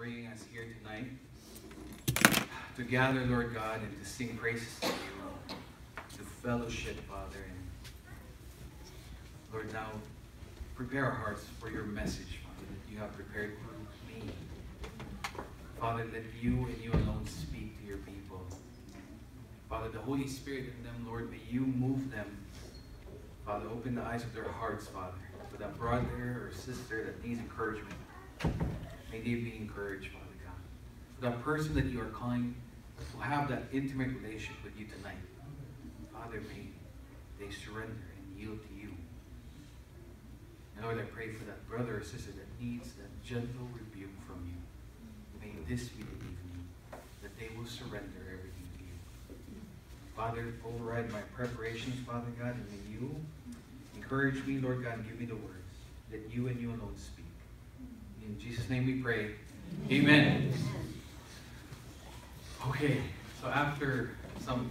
bringing us here tonight to gather, Lord God, and to sing praises to you, to fellowship, Father. And Lord, now prepare our hearts for your message, Father, that you have prepared for me. Father, let you and you alone speak to your people. Father, the Holy Spirit in them, Lord, may you move them. Father, open the eyes of their hearts, Father, for that brother or sister that needs encouragement. May they be encouraged, Father God. For that person that you are calling to have that intimate relationship with you tonight. Father, may they surrender and yield to you. And Lord, I pray for that brother or sister that needs that gentle rebuke from you. May this be the evening that they will surrender everything to you. Father, override my preparations, Father God, and may you encourage me, Lord God, and give me the words that you and you alone speak. In Jesus' name we pray. Amen. Okay, so after some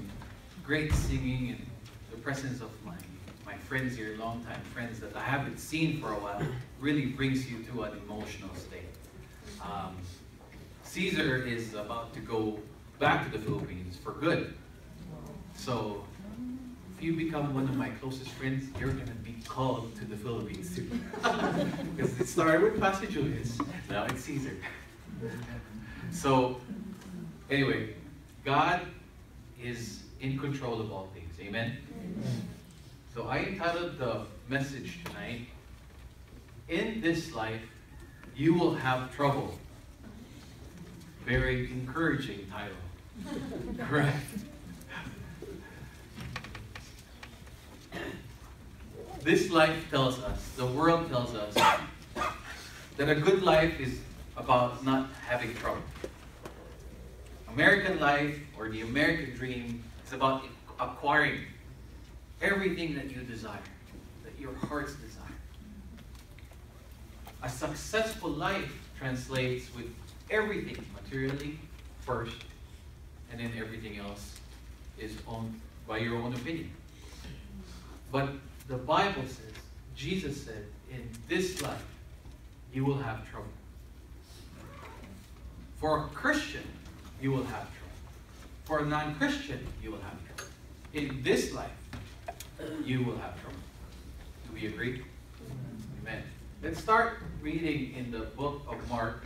great singing and the presence of my, my friends here, longtime friends that I haven't seen for a while, really brings you to an emotional state. Um, Caesar is about to go back to the Philippines for good. So if you become one of my closest friends, you're going to be called to the Philippines too. Because it started with Pastor Julius, now it's Caesar. So, anyway, God is in control of all things. Amen? So I entitled the message tonight, In This Life, You Will Have Trouble. Very encouraging title. Correct. This life tells us, the world tells us, that a good life is about not having trouble. American life or the American dream is about acquiring everything that you desire, that your heart's desire. A successful life translates with everything materially first, and then everything else is owned by your own opinion. But the Bible says, Jesus said, in this life, you will have trouble. For a Christian, you will have trouble. For a non Christian, you will have trouble. In this life, you will have trouble. Do we agree? Amen. Let's start reading in the book of Mark,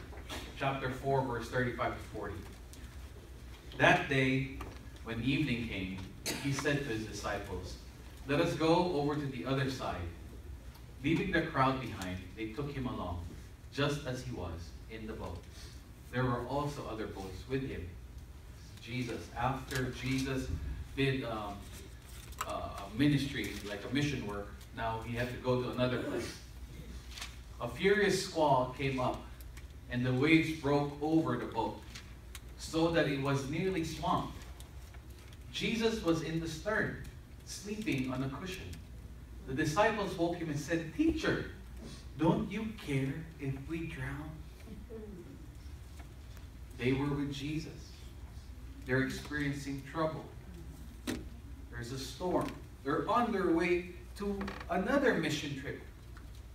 chapter 4, verse 35 to 40. That day, when evening came, he said to his disciples, Let us go over to the other side. Leaving the crowd behind, they took him along, just as he was, in the boat. There were also other boats with him. Jesus, after Jesus did um, uh, ministry, like a mission work, now he had to go to another place. A furious squall came up, and the waves broke over the boat, so that it was nearly swamped. Jesus was in the stern, sleeping on a cushion. The disciples woke him and said, Teacher, don't you care if we drown? They were with Jesus. They're experiencing trouble. There's a storm. They're on their way to another mission trip,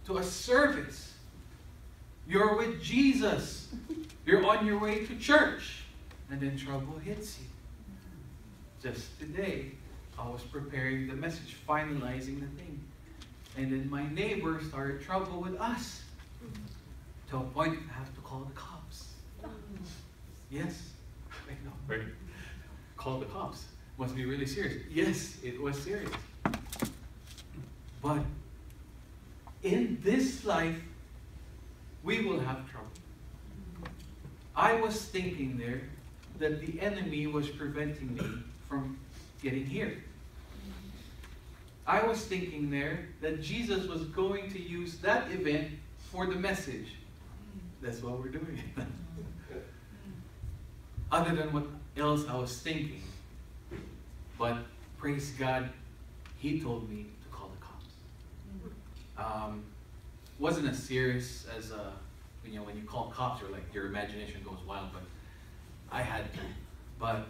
to a service. You're with Jesus. You're on your way to church. And then trouble hits you. Just today, I was preparing the message, finalizing the thing. And then my neighbor started trouble with us. To a point I have to call the cops. Yes. I no, right? Call the cops. Must be really serious. Yes, it was serious. But in this life, we will have trouble. I was thinking there that the enemy was preventing me from getting here. I was thinking there that Jesus was going to use that event for the message. That's what we're doing. Other than what else I was thinking. But praise God, He told me to call the cops. Um, wasn't as serious as uh, you know when you call cops, or like your imagination goes wild. But I had to. But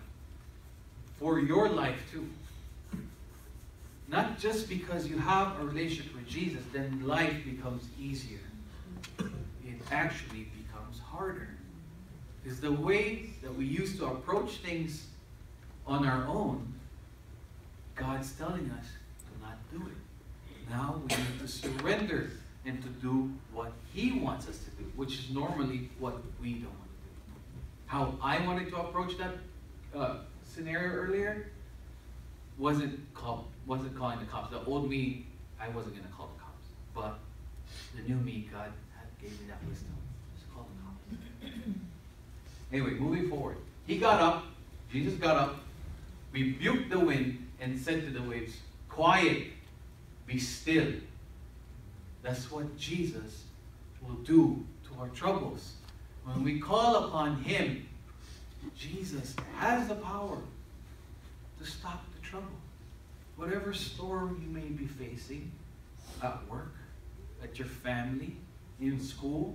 for your life too. Not just because you have a relationship with Jesus, then life becomes easier. It actually becomes harder. Is the way that we used to approach things on our own, God's telling us to not do it. Now we need to surrender and to do what He wants us to do, which is normally what we don't want to do. How I wanted to approach that uh, scenario earlier wasn't call, wasn't calling the cops. The old me, I wasn't gonna call the cops, but the new me, God had, gave me that wisdom. Just call the cops. anyway, moving forward, he got up. Jesus got up, rebuked the wind, and said to the waves, "Quiet, be still." That's what Jesus will do to our troubles. When we call upon Him, Jesus has the power to stop the trouble. Whatever storm you may be facing at work, at your family, in school,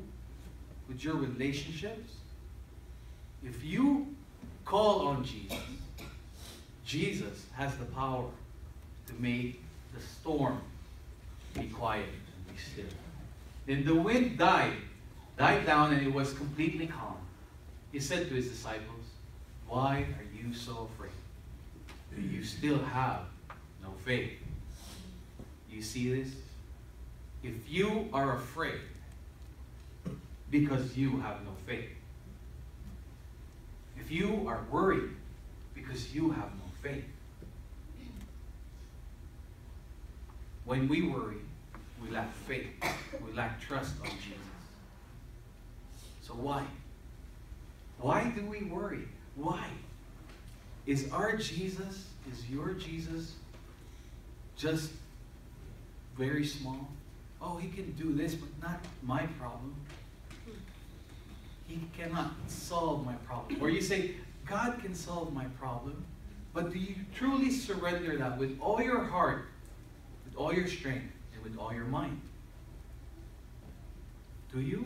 with your relationships, if you call on Jesus, Jesus has the power to make the storm be quiet and be still. Then the wind died, died down, and it was completely calm. He said to his disciples, Why are you so afraid? Do you still have faith? You see this? If you are afraid because you have no faith, if you are worried because you have no faith, when we worry, we lack faith, we lack trust on Jesus. So why? Why do we worry? Why? Is our Jesus, is your Jesus just very small? Oh, he can do this, but not my problem. He cannot solve my problem. Or you say, God can solve my problem, but do you truly surrender that with all your heart, with all your strength, and with all your mind? Do you?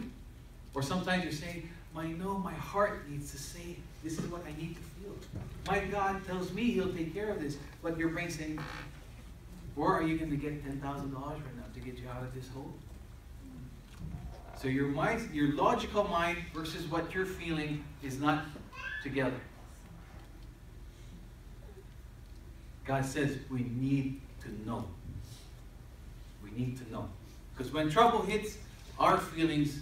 Or sometimes you say, I know my heart needs to say, this is what I need to feel. My God tells me he'll take care of this. But your brain's saying, where are you going to get $10,000 right now to get you out of this hole? So your mind, your logical mind versus what you're feeling is not together. God says we need to know. We need to know. Because when trouble hits, our feelings,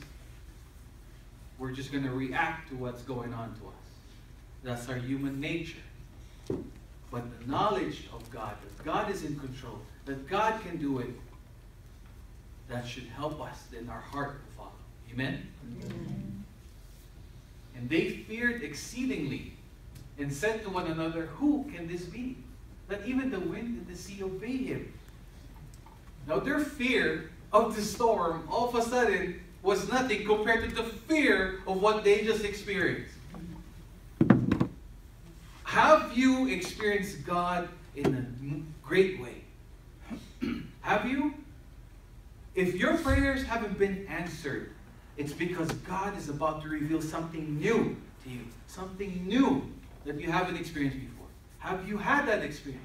we're just going to react to what's going on to us. That's our human nature. But the knowledge of God, that God is in control, that God can do it, that should help us, then our heart will follow. Amen? Amen? And they feared exceedingly and said to one another, Who can this be? That even the wind and the sea obey him. Now their fear of the storm all of a sudden was nothing compared to the fear of what they just experienced. Have you experienced God in a great way? Have you? If your prayers haven't been answered, it's because God is about to reveal something new to you, something new that you haven't experienced before. Have you had that experience?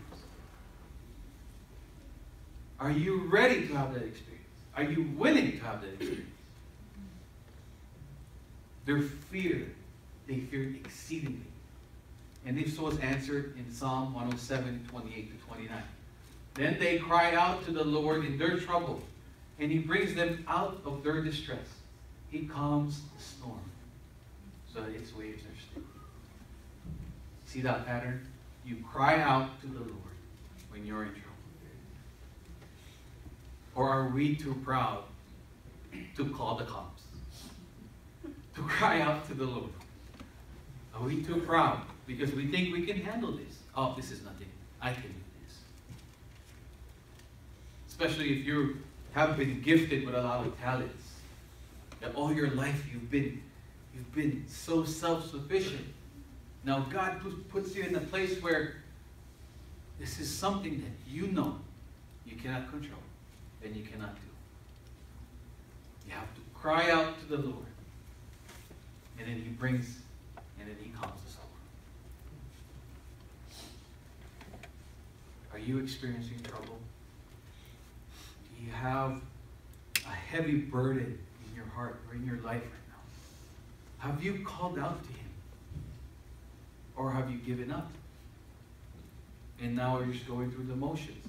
Are you ready to have that experience? Are you willing to have that experience? Their fear, they feared exceedingly. And this was answered in Psalm 107, 28 to 29. Then they cry out to the Lord in their trouble, and he brings them out of their distress. He calms the storm so that its waves are still. See that pattern? You cry out to the Lord when you're in trouble. Or are we too proud to call the cops? To cry out to the Lord? Are we too proud because we think we can handle this? Oh, this is nothing. I can do this. Especially if you have been gifted with a lot of talents. That all your life you've been you've been so self-sufficient. Now God puts you in a place where this is something that you know you cannot control and you cannot do. You have to cry out to the Lord. And then he brings, and then he calms the storm. Are you experiencing trouble? Do you have a heavy burden in your heart or in your life right now? Have you called out to him? Or have you given up? And now you're just going through the motions.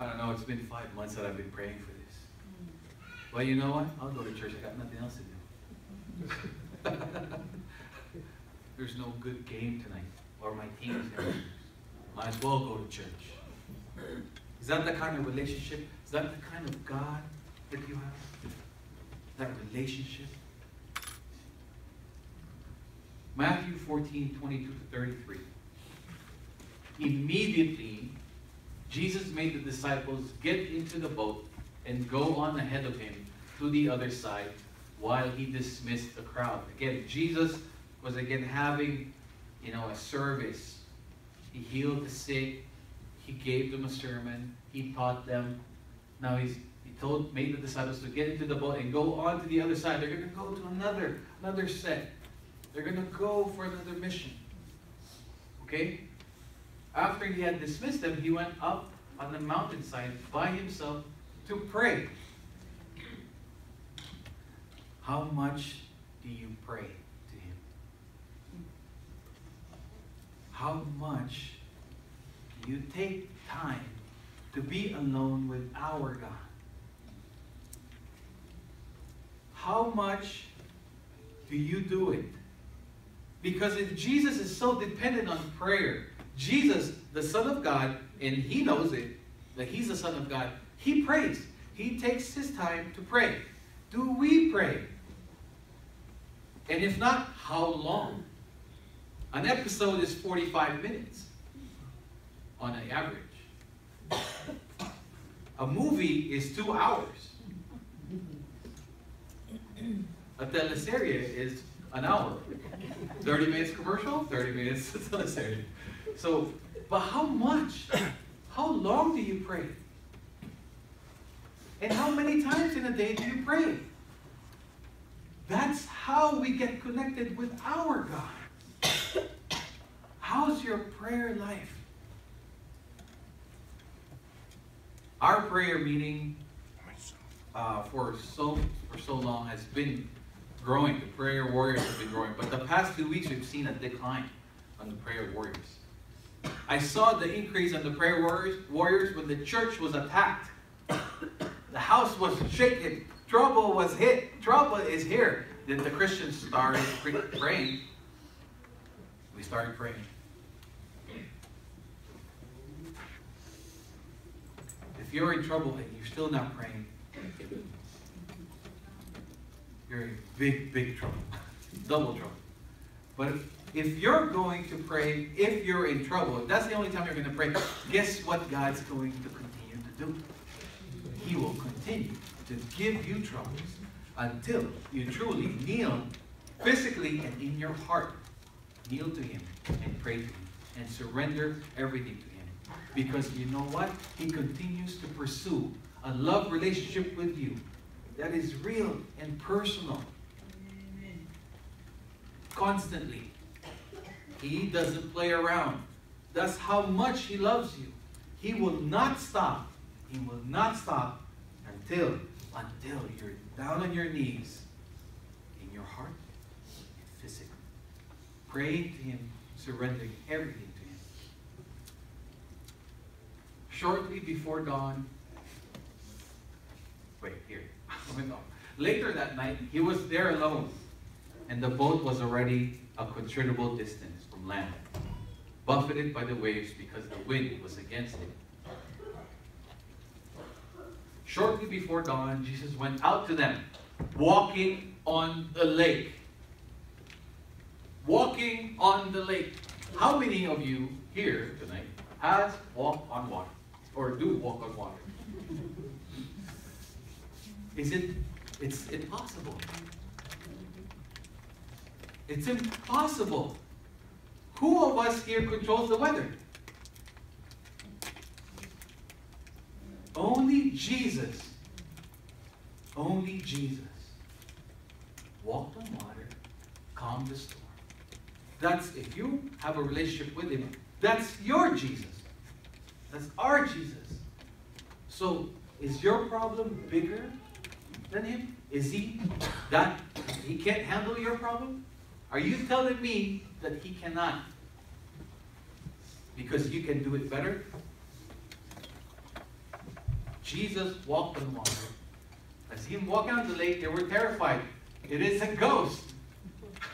I don't know, it's been five months that I've been praying for this. Well, you know what? I'll go to church. I got nothing else to do. There's no good game tonight. Or my team's to Might as well go to church. Is that the kind of relationship? Is that the kind of God that you have? That relationship? Matthew 14, 22 to 33. Immediately, Jesus made the disciples get into the boat and go on ahead of him to the other side while he dismissed the crowd. Again, Jesus was again having, you know, a service. He healed the sick. He gave them a sermon. He taught them. Now he's he told made the disciples to get into the boat and go on to the other side. They're going to go to another another set. They're going to go for another mission. Okay? After he had dismissed them, he went up on the mountainside by himself to pray. How much do you pray to him? How much do you take time to be alone with our God? How much do you do it? Because if Jesus is so dependent on prayer, Jesus, the Son of God, and he knows it, that he's the Son of God, he prays. He takes his time to pray. Do we pray? And if not, how long? An episode is 45 minutes on an average. A movie is two hours. A teleserie is an hour. 30 minutes commercial, 30 minutes teleserie. So, but how much? How long do you pray? And how many times in a day do you pray? That's how we get connected with our God. How's your prayer life? Our prayer meeting uh, for so for so long has been growing. The prayer warriors have been growing, but the past two weeks we've seen a decline on the prayer warriors. I saw the increase on the prayer warriors, warriors when the church was attacked. The house was shaken. Trouble was hit. Trouble is here. Then the Christians started praying. We started praying. If you're in trouble and you're still not praying, you're in big, big trouble. Double trouble. But if you're going to pray, if you're in trouble, if that's the only time you're going to pray, guess what God's going to continue to do? He will continue to give you troubles until you truly kneel physically and in your heart. Kneel to Him and pray to Him and surrender everything to Him. Because you know what? He continues to pursue a love relationship with you that is real and personal. Constantly. He doesn't play around. That's how much He loves you. He will not stop. He will not stop until, until you're down on your knees in your heart and physically. Praying to Him, surrendering everything to Him. Shortly before dawn, wait, here. Later that night, he was there alone, and the boat was already a considerable distance from land, buffeted by the waves because the wind was against it. Shortly before dawn, Jesus went out to them, walking on the lake. Walking on the lake. How many of you here tonight has walked on water? Or do walk on water? Is it, it's impossible. It's impossible. Who of us here controls the weather? Only Jesus. Only Jesus walked on water, calmed the storm. That's if you have a relationship with him, that's your Jesus. That's our Jesus. So is your problem bigger than him? Is he that he can't handle your problem? Are you telling me that he cannot? Because you can do it better? Jesus walked on water. As he walked on the lake, they were terrified. It is a ghost.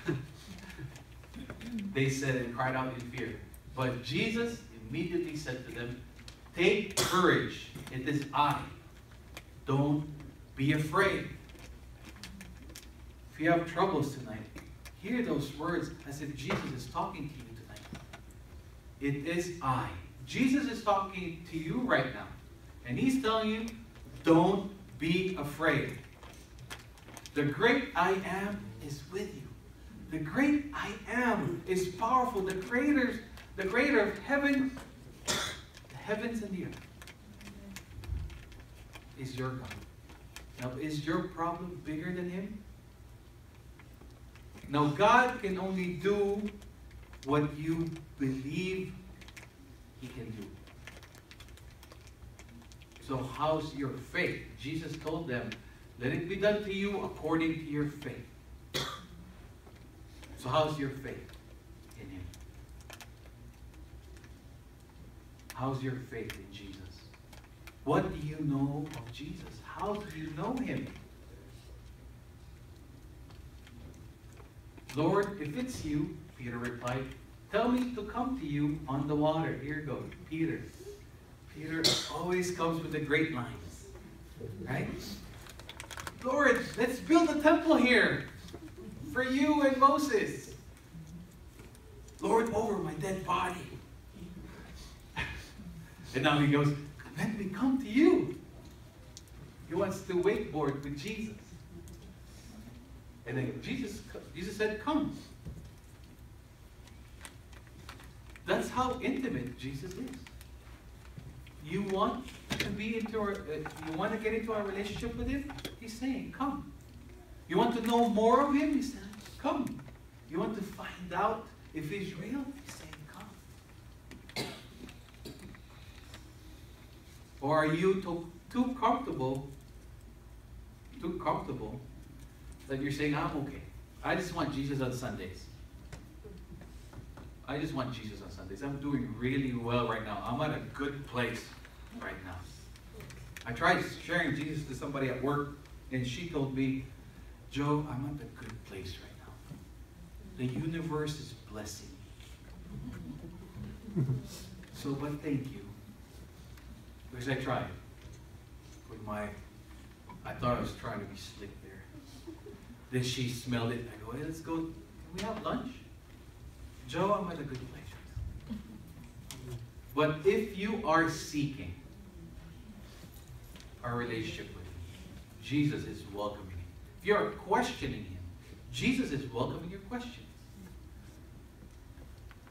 they said and cried out in fear. But Jesus immediately said to them, Take courage. It is I. Don't be afraid. If you have troubles tonight, hear those words as if Jesus is talking to you tonight. It is I. Jesus is talking to you right now. And he's telling you, don't be afraid. The great I am is with you. The great I am is powerful. The creator, the creator of heaven, heavens and the earth is your God. Now, is your problem bigger than him? Now, God can only do what you believe he can do. So, how's your faith? Jesus told them, let it be done to you according to your faith. So, how's your faith in him? How's your faith in Jesus? What do you know of Jesus? How do you know him? Lord, if it's you, Peter replied, tell me to come to you on the water. Here goes, Peter. Peter always comes with the great lines. Right? Lord, let's build a temple here for you and Moses. Lord, over my dead body. And now he goes, let me come to you. He wants to wakeboard with Jesus. And then Jesus, Jesus said, Come. That's how intimate Jesus is. You want to be into our, uh, you want to get into our relationship with Him? He's saying, Come. You want to know more of Him? He's saying, Come. You want to find out if He's real Come. Or are you too, too comfortable, too comfortable that you're saying, I'm okay. I just want Jesus on Sundays. I just want Jesus on Sundays. I'm doing really well right now. I'm at a good place right now. I tried sharing Jesus to somebody at work, and she told me, Joe, I'm at a good place right now. The universe is blessing me. So, but thank you. Because I tried with my, I thought I was trying to be slick there. Then she smelled it. I go, hey, let's go. Can we have lunch? Joe, I'm at a good place. But if you are seeking a relationship with Him, Jesus is welcoming you. If you're questioning Him, Jesus is welcoming your questions.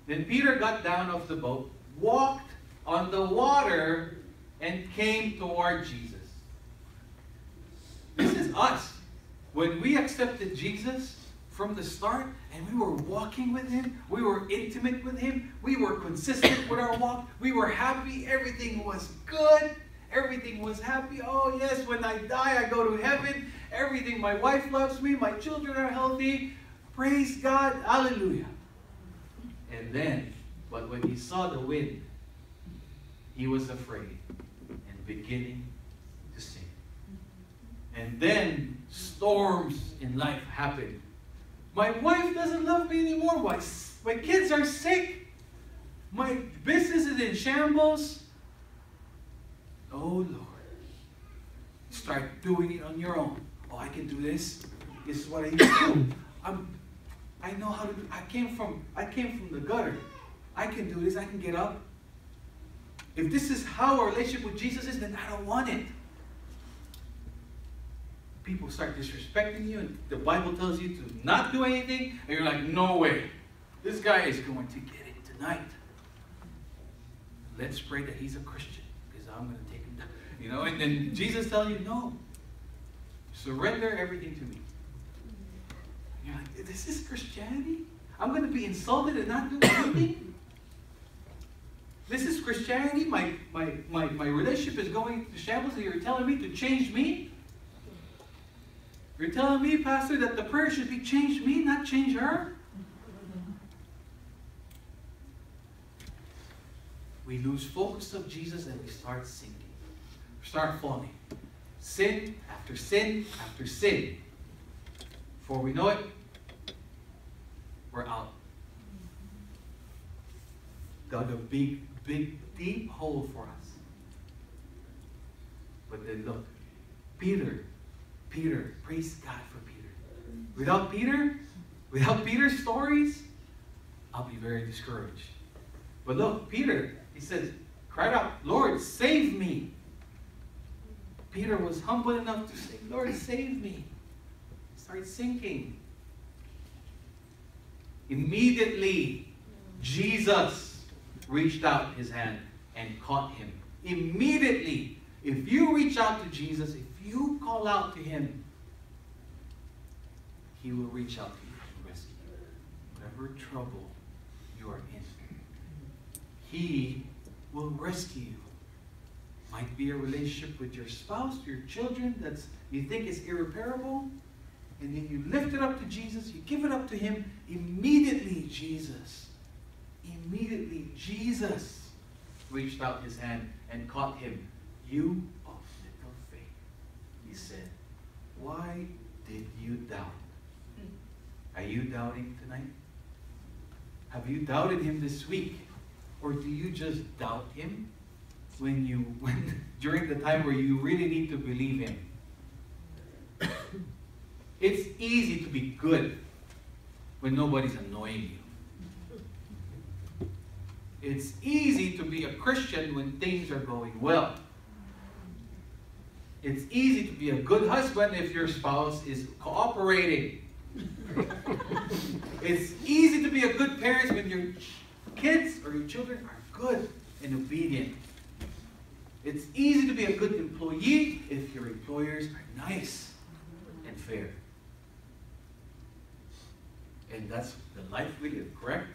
Then Peter got down off the boat, walked on the water, and came toward Jesus. This is us. When we accepted Jesus from the start and we were walking with Him, we were intimate with Him, we were consistent with our walk, we were happy, everything was good, everything was happy. Oh, yes, when I die, I go to heaven, everything, my wife loves me, my children are healthy. Praise God, hallelujah. And then, but when he saw the wind, he was afraid beginning to sink. And then storms in life happen. My wife doesn't love me anymore. My, my kids are sick. My business is in shambles. Oh Lord. Start doing it on your own. Oh, I can do this. This is what I do. I'm I know how to do I came from I came from the gutter. I can do this, I can get up. If this is how our relationship with Jesus is, then I don't want it people start disrespecting you, and the Bible tells you to not do anything, and you're like, no way. This guy is going to get it tonight. Let's pray that he's a Christian, because I'm going to take him down. You know, and then Jesus tells you, no. Surrender everything to me. You're like, this is Christianity? I'm going to be insulted and not do anything? This is Christianity. My, my, my, my relationship is going to shambles, and you're telling me to change me? You're telling me, Pastor, that the prayer should be change me, not change her? We lose focus of Jesus and we start sinking. Start falling. Sin after sin after sin. Before we know it, we're out. God, a big big, deep hole for us. But then look, Peter, Peter, praise God for Peter. Without Peter, without Peter's stories, I'll be very discouraged. But look, Peter, he says, cried out, Lord, save me. Peter was humble enough to say, Lord, save me. Start sinking. Immediately, Jesus reached out his hand and caught him. Immediately, if you reach out to Jesus, if you call out to him, he will reach out to you to rescue you. Whatever trouble you are in, he will rescue you. Might be a relationship with your spouse, your children that's you think is irreparable, and then you lift it up to Jesus, you give it up to him, immediately Jesus, immediately Jesus reached out his hand and caught him. You of little faith, he said, why did you doubt? Hmm. Are you doubting tonight? Have you doubted him this week? Or do you just doubt him when you when during the time where you really need to believe him? It's easy to be good when nobody's annoying you. It's easy to be a Christian when things are going well. It's easy to be a good husband if your spouse is cooperating. it's easy to be a good parent when your kids or your children are good and obedient. It's easy to be a good employee if your employers are nice and fair. And that's the life we live, correct?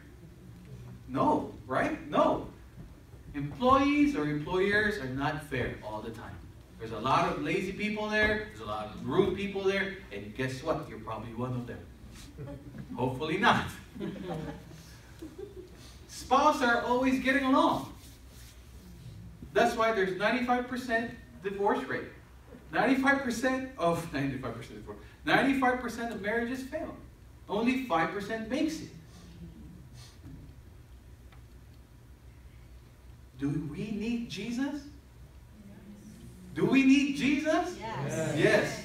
No, right? No. Employees or employers are not fair all the time. There's a lot of lazy people there, there's a lot of rude people there, and guess what? You're probably one of them. Hopefully not. Spouses are always getting along. That's why there's 95% divorce rate. 95% of 95% divorce. 95% of marriages fail. Only 5% makes it. Do we need Jesus? Do we need Jesus? Yes. Yes.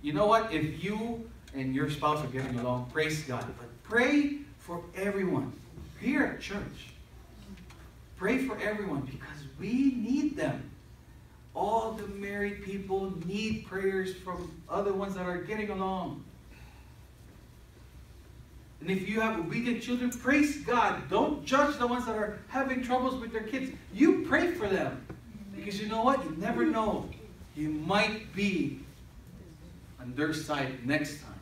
You know what? If you and your spouse are getting along, praise God. But pray for everyone here at church. Pray for everyone because we need them. All the married people need prayers from other ones that are getting along. And if you have obedient children, praise God. Don't judge the ones that are having troubles with their kids. You pray for them. Because you know what? You never know. You might be on their side next time.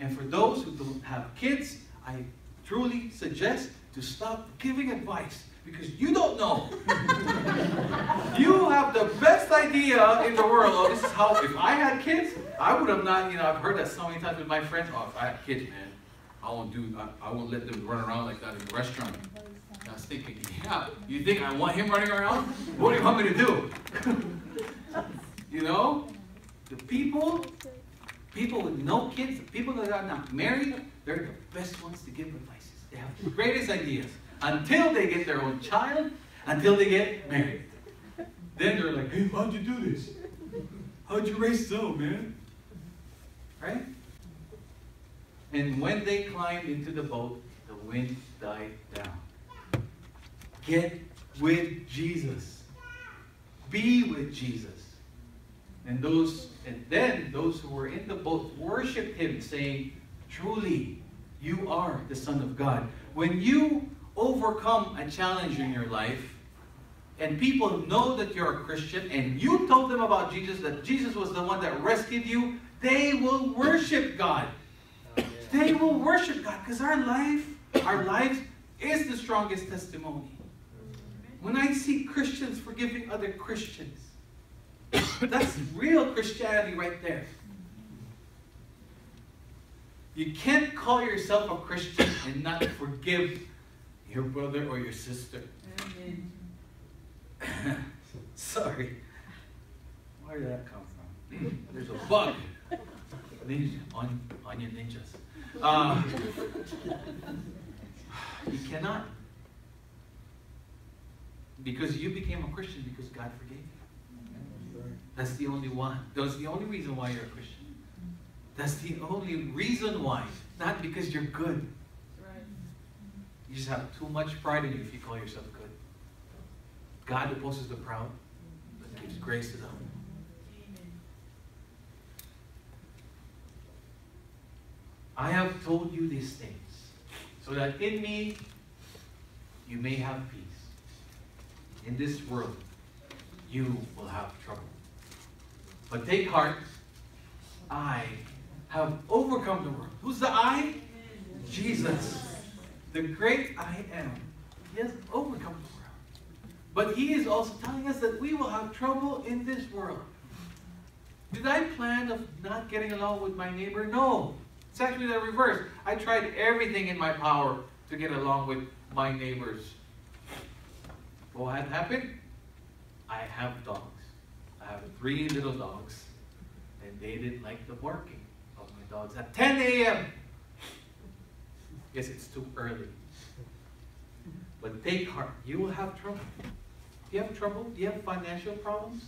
And for those who don't have kids, I truly suggest to stop giving advice because you don't know. you have the best idea in the world. Oh, this is how, if I had kids, I would have not, you know, I've heard that so many times with my friends. Oh, if I had kids, man, I won't do, I, I won't let them run around like that in the restaurant. I was thinking, yeah, you think I want him running around? What do you want me to do? you know? The people, people with no kids, the people that are not married, they're the best ones to give advices. They have the greatest ideas until they get their own child, until they get married. Then they're like, hey, how'd you do this? How'd you raise so, man? Right? And when they climbed into the boat, the wind died down. Get with Jesus. Be with Jesus. And those and then those who were in the boat worshiped him, saying, Truly, you are the Son of God. When you overcome a challenge in your life, and people know that you're a Christian, and you told them about Jesus, that Jesus was the one that rescued you, they will worship God. They will worship God because our life, our lives is the strongest testimony. When I see Christians forgiving other Christians, that's real Christianity right there. You can't call yourself a Christian and not forgive your brother or your sister. Sorry. Where did that come from? There's a bug. Ninja, on, onion ninjas. Um, you cannot. Because you became a Christian because God forgave you. That's the only one. That's the only reason why you're a Christian. That's the only reason why. Not because you're good. You just have too much pride in you if you call yourself good. God opposes the proud, but gives grace to them. I have told you these things so that in me you may have peace. In this world you will have trouble. But take heart, I have overcome the world. Who's the I? Jesus. The great I am. He has overcome the world. But he is also telling us that we will have trouble in this world. Did I plan of not getting along with my neighbor? No. It's actually the reverse. I tried everything in my power to get along with my neighbors. What had happened? I have dogs. I have three little dogs. And they didn't like the barking of my dogs at 10 a.m. Yes, it's too early. But take heart. You will have trouble. Do you have trouble? Do you have financial problems?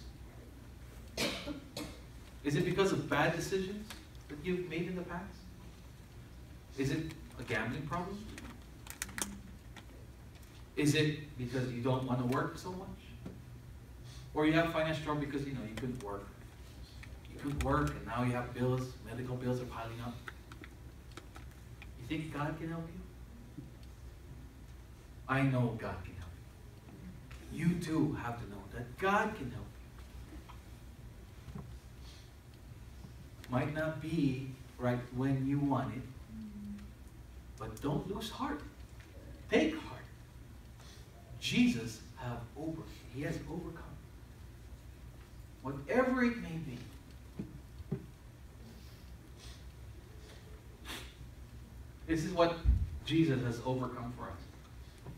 Is it because of bad decisions that you've made in the past? Is it a gambling problem? Is it because you don't want to work so much? Or you have financial trouble because you know you couldn't work. You couldn't work and now you have bills, medical bills are piling up. You think God can help you? I know God can help you. You too have to know that God can help you. Might not be right when you want it, but don't lose heart. Take heart. Jesus have over. He has overcome. Whatever it may be. This is what Jesus has overcome for us.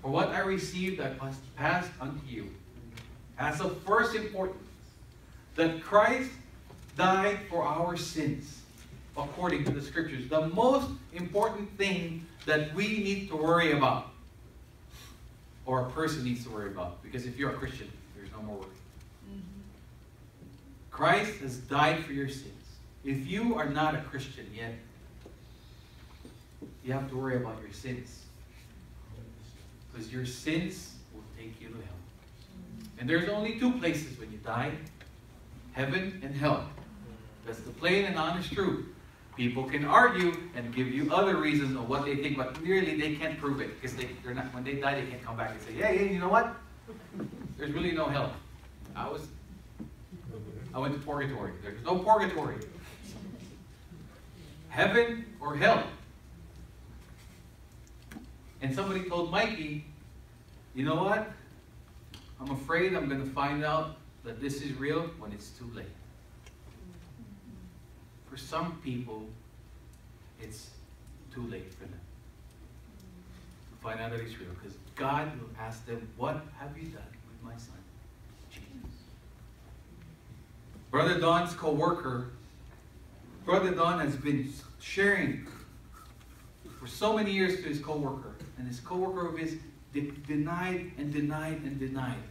For what I received, I passed unto you. As of first importance, that Christ died for our sins, according to the scriptures. The most important thing that we need to worry about, or a person needs to worry about, because if you're a Christian, there's no more worry. Mm-hmm. Christ has died for your sins. If you are not a Christian yet, you have to worry about your sins. Because your sins will take you to hell. Mm-hmm. And there's only two places when you die heaven and hell. That's the plain and honest truth. People can argue and give you other reasons of what they think, but really they can't prove it because they, they're not. When they die, they can't come back and say, "Hey, hey, you know what? There's really no hell. I was, I went to purgatory. There's no purgatory. Heaven or hell." And somebody told Mikey, "You know what? I'm afraid I'm going to find out that this is real when it's too late." For some people, it's too late for them to find out that it's real. Because God will ask them, What have you done with my son? Jesus. Brother Don's co worker, Brother Don has been sharing for so many years to his co worker. And his co worker of his de denied and denied and denied.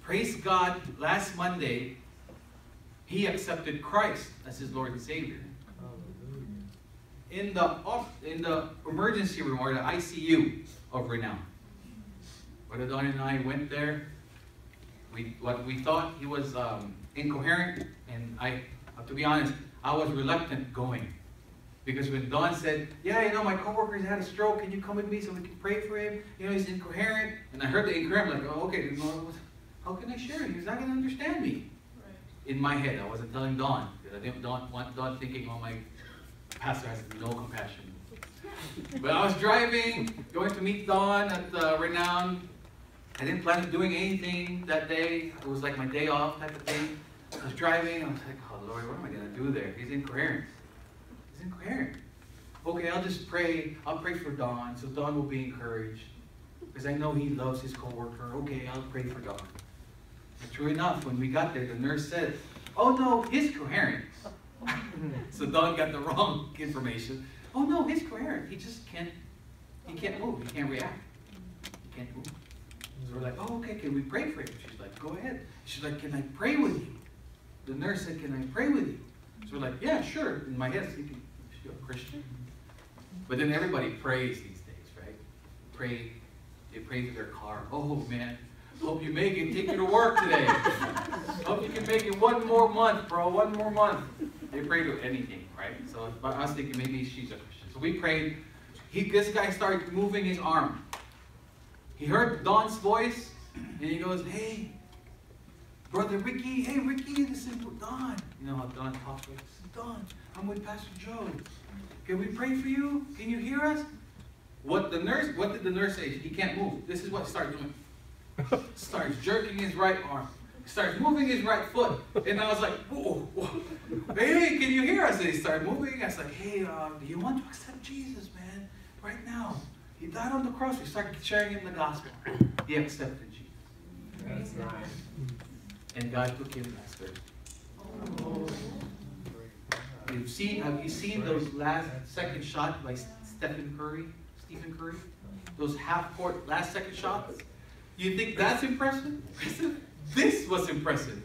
Praise God, last Monday, he accepted Christ as his Lord and Savior. In the in the emergency room or the ICU of Renown. Brother Don and I went there. We what we thought he was um, incoherent, and I, to be honest, I was reluctant going because when Don said, "Yeah, you know, my coworker's had a stroke. Can you come with me so we can pray for him? You know, he's incoherent." And I heard the incoherent, I'm like, "Oh, okay. How can I share? He's not going to understand me." In my head. I wasn't telling Don because I didn't want Don thinking, oh, my pastor has no compassion. But I was driving, going to meet Don at the Renown. I didn't plan on doing anything that day. It was like my day off type of thing. I was driving. I was like, oh, Lord, what am I going to do there? He's incoherent. He's incoherent. Okay, I'll just pray. I'll pray for Don so Don will be encouraged. Because I know he loves his coworker. Okay, I'll pray for Don. True enough, when we got there, the nurse said, Oh no, he's coherent. so Don got the wrong information. Oh no, he's coherent. He just can't, he can't move. He can't react. He can't move. So we're like, oh, okay, can we pray for him? She's like, go ahead. She's like, can I pray with you? The nurse said, can I pray with you? So we're like, yeah, sure. In my head, thinking, you're a Christian. But then everybody prays these days, right? Pray, they pray to their car. Oh man, hope you make it. Take you to work today. hope you can make it one more month, bro. One more month. They pray to anything, right? So but I was thinking maybe she's a Christian. So we prayed. He, this guy started moving his arm. He heard Don's voice, and he goes, "Hey, brother Ricky. Hey, Ricky, this is Don. You know how Don talks. This is Don. I'm with Pastor Joe. Can we pray for you? Can you hear us?" What the nurse? What did the nurse say? He can't move. This is what he started doing. starts jerking his right arm. Starts moving his right foot. And I was like, whoa, whoa. Hey, can you hear us? And he started moving. I was like, hey, uh, do you want to accept Jesus, man? Right now. He died on the cross. We started sharing him the gospel. He accepted Jesus. That's right. And God took him last Thursday. You've seen, have you seen those last second shot by Stephen Curry? Stephen Curry? Those half court last second shots? You think that's impressive? this was impressive.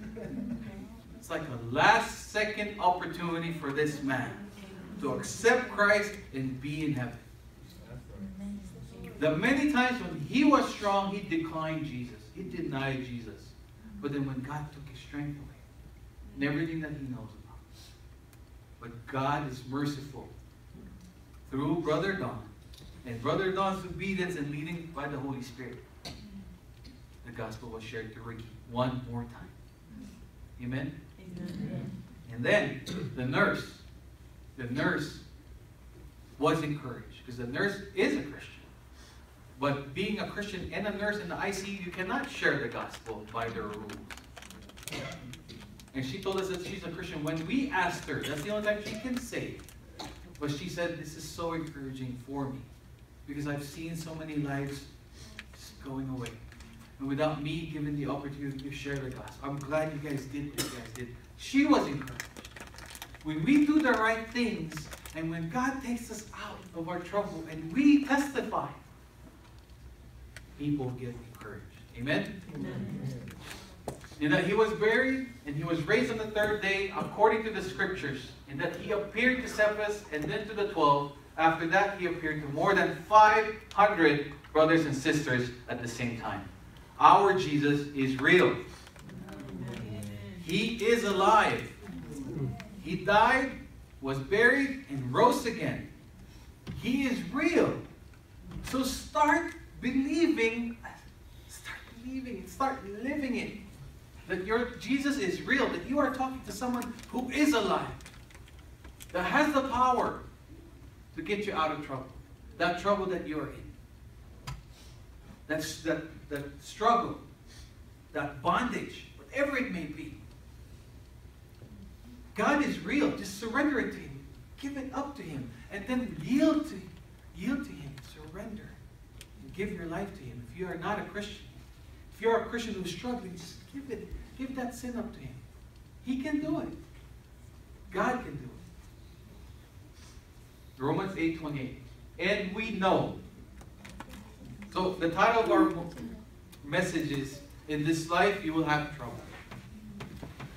It's like a last second opportunity for this man to accept Christ and be in heaven. The many times when he was strong, he declined Jesus. He denied Jesus. But then when God took his strength away, and everything that he knows about. But God is merciful through Brother Don and Brother Don's obedience and leading by the Holy Spirit. The gospel was shared to Ricky one more time. Amen? Amen. And then the nurse, the nurse was encouraged because the nurse is a Christian. But being a Christian and a nurse in the ICU, you cannot share the gospel by their rules. And she told us that she's a Christian when we asked her. That's the only time she can say. But she said, This is so encouraging for me because I've seen so many lives just going away. And without me giving the opportunity to share the gospel, I'm glad you guys did what you guys did. She was encouraged. When we do the right things, and when God takes us out of our trouble and we testify, people get encouraged. Amen? Amen. And that he was buried and he was raised on the third day according to the scriptures. And that he appeared to Cephas and then to the twelve. After that, he appeared to more than 500 brothers and sisters at the same time. Our Jesus is real. He is alive. He died, was buried, and rose again. He is real. So start believing, start believing start living it. That your Jesus is real, that you are talking to someone who is alive, that has the power to get you out of trouble. That trouble that you're in. That's that, that struggle, that bondage, whatever it may be. God is real. Just surrender it to Him. Give it up to Him. And then yield to Yield to Him. Surrender. And give your life to Him. If you are not a Christian, if you're a Christian who's struggling, just give it. Give that sin up to Him. He can do it. God can do it. Romans 8 28. And we know. So the title of our message is In this life you will have trouble.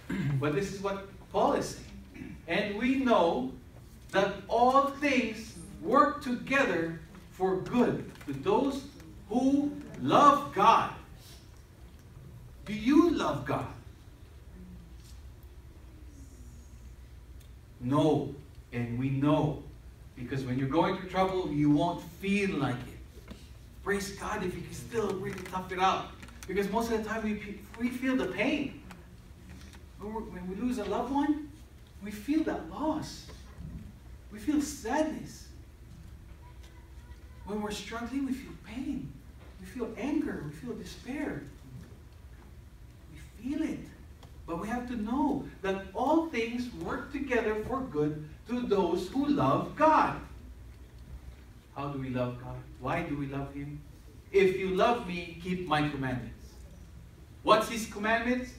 but this is what Paul is saying. And we know that all things work together for good to those who love God. Do you love God? No. And we know. Because when you're going through trouble, you won't feel like it. Praise God if you can still really tough it out. Because most of the time we, we feel the pain. When we lose a loved one, we feel that loss. We feel sadness. When we're struggling, we feel pain. We feel anger. We feel despair. We feel it. But we have to know that all things work together for good to those who love God. How do we love God? Why do we love Him? If you love me, keep my commandments. What's his commandments?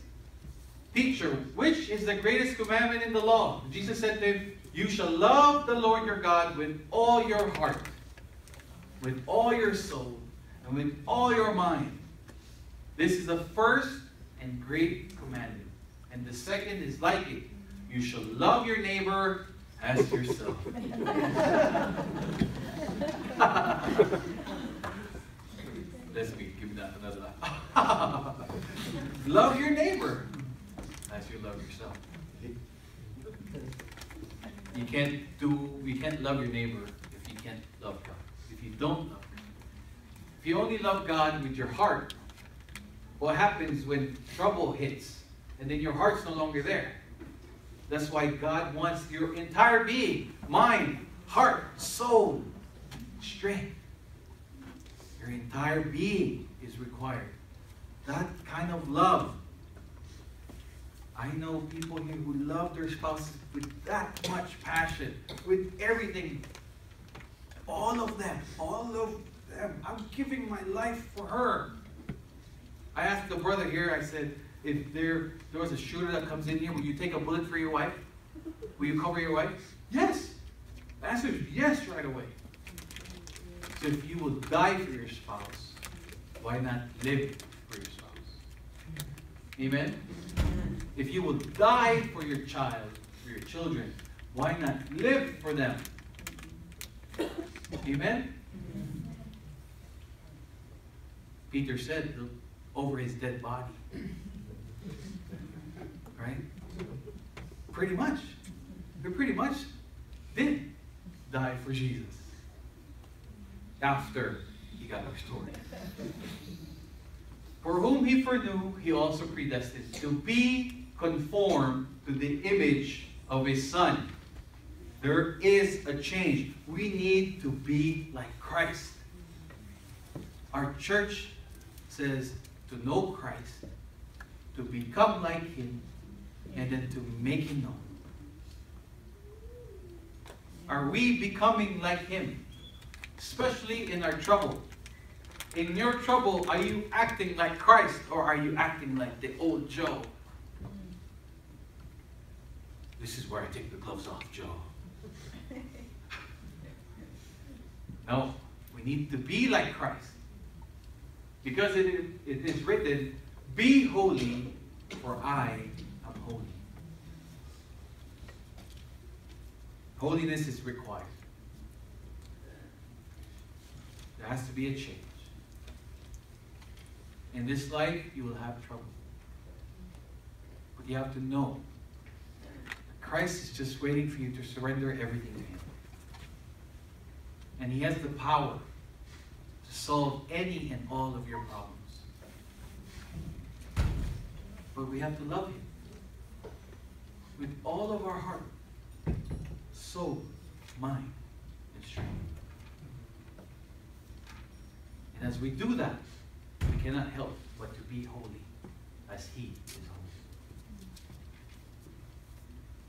Teacher, which is the greatest commandment in the law? Jesus said to him, You shall love the Lord your God with all your heart, with all your soul, and with all your mind. This is the first and great commandment. And the second is like it. You shall love your neighbor as yourself. Let's be give that another laugh. love your neighbor as you love yourself. You can't do we can't love your neighbor if you can't love God. If you don't love God. If you only love God with your heart, what happens when trouble hits and then your heart's no longer there? That's why God wants your entire being, mind, heart, soul, strength. Your entire being is required. That kind of love. I know people here who love their spouses with that much passion, with everything. All of them, all of them. I'm giving my life for her. I asked the brother here, I said, if there, there was a shooter that comes in here, will you take a bullet for your wife? Will you cover your wife? Yes. The answer is yes right away. So if you will die for your spouse, why not live for your spouse? Amen? If you will die for your child, for your children, why not live for them? Amen? Peter said over his dead body. Right? Pretty much. He pretty much did die for Jesus after he got restored. For whom he foreknew, he also predestined to be conformed to the image of his Son. There is a change. We need to be like Christ. Our church says to know Christ, to become like him, and then to make him known. Are we becoming like him? Especially in our trouble. In your trouble, are you acting like Christ or are you acting like the old Joe? This is where I take the gloves off, Joe. No, we need to be like Christ. Because it is, it is written, Be holy, for I am holy. Holiness is required. There has to be a change. In this life, you will have trouble. But you have to know Christ is just waiting for you to surrender everything to Him. And He has the power to solve any and all of your problems. But we have to love Him with all of our heart, soul, mind, and strength. And as we do that, we cannot help but to be holy as He is holy.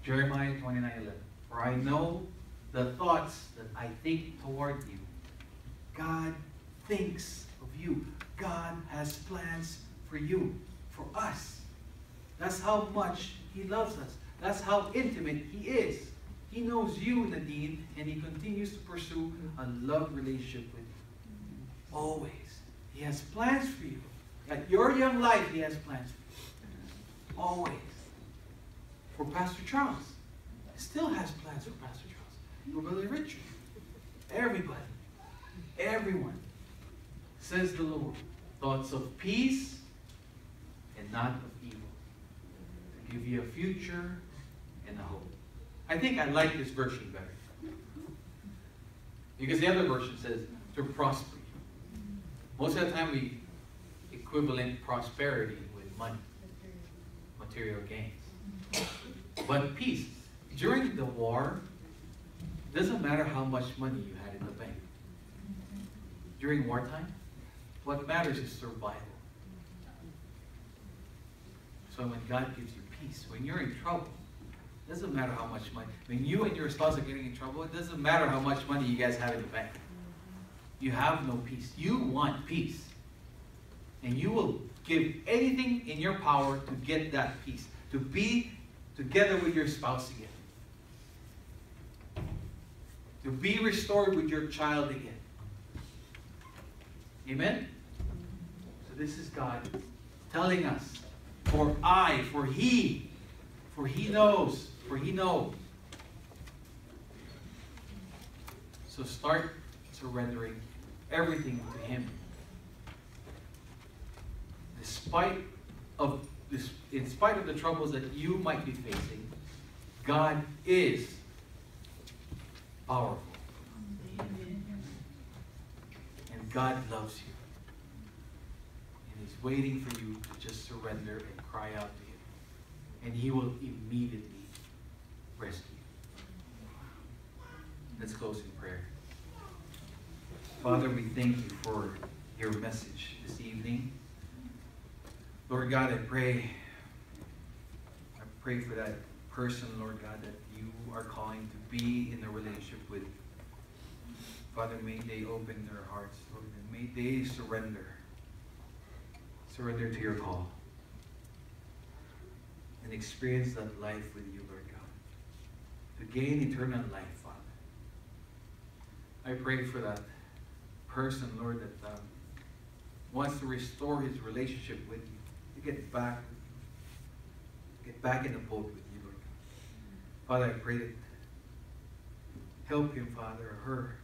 Jeremiah 29 11. For I know the thoughts that I think toward you. God thinks of you. God has plans for you, for us. That's how much He loves us. That's how intimate He is. He knows you, Nadine, and He continues to pursue a love relationship with you. Always. He has plans for you. At your young life, He has plans for you. Always. For Pastor Charles. He still has plans for Pastor Charles. For Brother Richard. Everybody. Everyone. Says the Lord. Thoughts of peace and not of evil. To give you a future and a hope. I think I like this version better. Because the other version says to prosper. Most of the time we equivalent prosperity with money, material gains. But peace. During the war, doesn't matter how much money you had in the bank. During wartime, what matters is survival. So when God gives you peace, when you're in trouble, it doesn't matter how much money. When you and your spouse are getting in trouble, it doesn't matter how much money you guys have in the bank. You have no peace. You want peace. And you will give anything in your power to get that peace, to be together with your spouse again, to be restored with your child again. Amen? So this is God telling us, for I, for He, for He knows, for He knows. So start surrendering everything to Him. Despite of this, in spite of the troubles that you might be facing, God is powerful. And God loves you. And He's waiting for you to just surrender and cry out to Him. And He will immediately rescue. Let's close in prayer. Father, we thank you for your message this evening. Lord God, I pray, I pray for that person, Lord God, that you are calling to be in a relationship with. Father, may they open their hearts, Lord, and may they surrender. Surrender to your call. And experience that life with you, Lord God. To gain eternal life, Father. I pray for that person, Lord, that um, wants to restore his relationship with you, to get back, get back in the boat with you, Lord. Father, I pray that help him, Father, or her,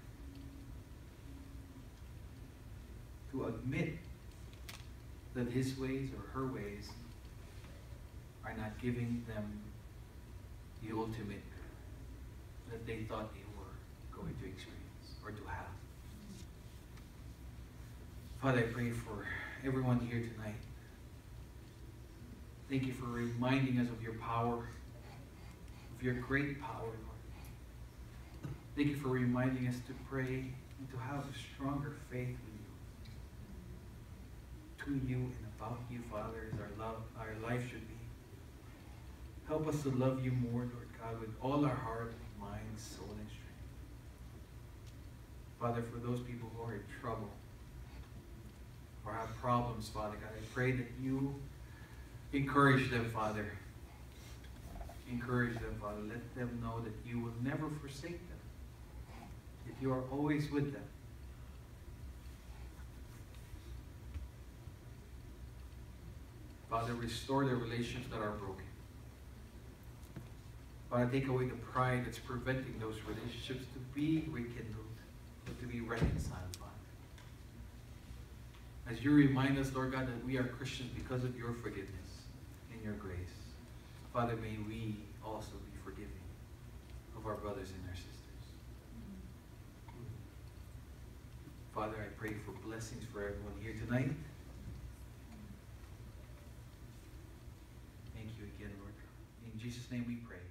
to admit that his ways or her ways are not giving them the ultimate that they thought they were going to experience or to have. Father, I pray for everyone here tonight. Thank you for reminding us of your power, of your great power, Lord. Thank you for reminding us to pray and to have a stronger faith in you. To you and about you, Father, is our love, our life should be. Help us to love you more, Lord God, with all our heart, mind, soul, and strength. Father, for those people who are in trouble, or have problems, Father God. I pray that you encourage them, Father. Encourage them, Father. Let them know that you will never forsake them, that you are always with them. Father, restore the relationships that are broken. Father, take away the pride that's preventing those relationships to be rekindled, but to be reconciled, Father. As you remind us, Lord God, that we are Christians because of your forgiveness and your grace. Father, may we also be forgiving of our brothers and our sisters. Father, I pray for blessings for everyone here tonight. Thank you again, Lord. In Jesus' name we pray.